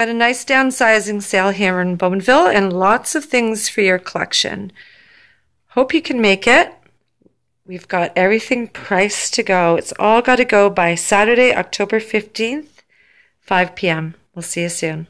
Got a nice downsizing sale here in Bowmanville and lots of things for your collection. Hope you can make it. We've got everything priced to go. It's all got to go by Saturday, October 15th, 5 p.m. We'll see you soon.